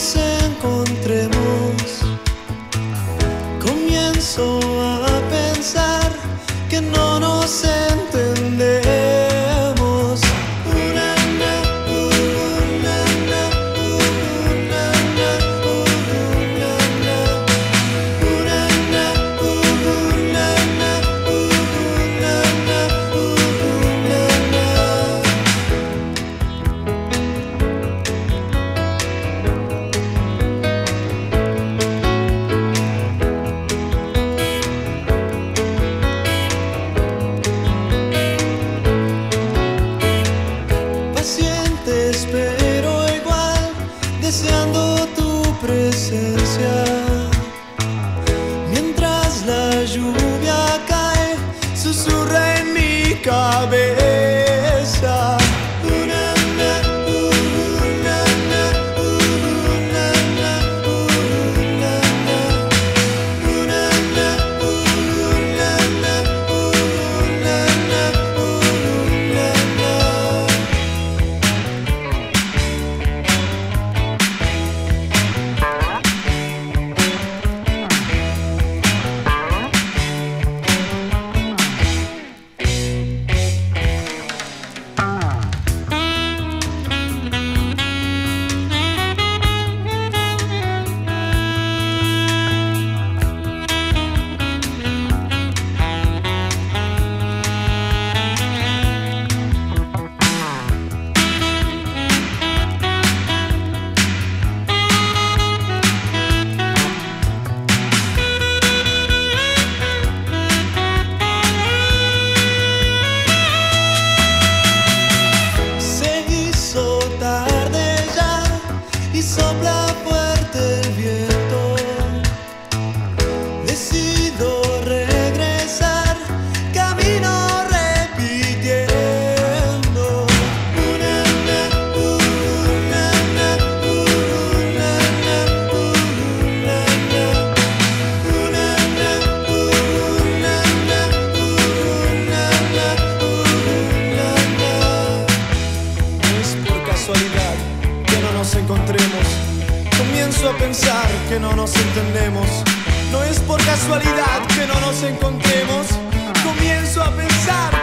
nos encontremos, comienzo a pensar que no nos entendemos. encontremos. Comienzo a pensar que no nos entendemos. No es por casualidad que no nos encontremos. Comienzo a pensar